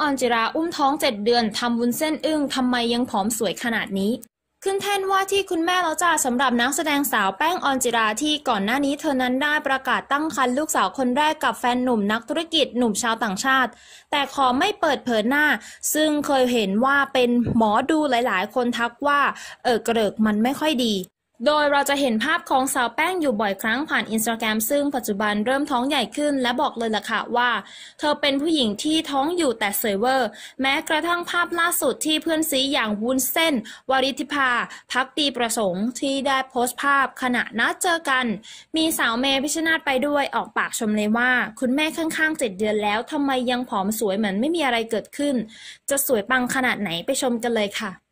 ออนจิราอุ้มท้องเจ็ดเดือนทำวุ้นเส้นอึ้งทำไมยังผอมสวยขนาดนี้ ขึ้นแท่นว่าที่คุณแม่แล้วจ้าสำหรับนักแสดงสาวแป้งออนจิราที่ก่อนหน้านี้เธอนั้นได้ประกาศตั้งครรภ์ลูกสาวคนแรกกับแฟนหนุ่มนักธุรกิจหนุ่มชาวต่างชาติ แต่ขอไม่เปิดเผยหน้า ซึ่งเคยเห็นว่าเป็นหมอดูหลายๆ คนทักว่า เออกระเริกมันไม่ค่อยดี โดยเราจะเห็นภาพของสาวแป้งอยู่บ่อยครั้งผ่านอินสตาแกรมซึ่งปัจจุบันเริ่มท้องใหญ่ขึ้น และบอกเลยล่ะค่ะว่า เธอเป็นผู้หญิงที่ท้องอยู่แต่เซียะเวอร์ แม้กระทั่งภาพล่าสุดที่เพื่อนซี้อย่างวุ้นเส้น วิริฒิพา ภักดีประสงค์ที่ได้โพสต์ภาพขณะนัดเจอกัน มีสาวเมย์พิชญ์นาฏไปด้วยออกปากชมเลยว่า คุณแม่ข้างๆเจ็ดเดือนแล้วทำไมยังผอมสวยเหมือนไม่มีอะไรเกิดขึ้น จะสวยปังขนาดไหนไปชมกันเลยค่ะ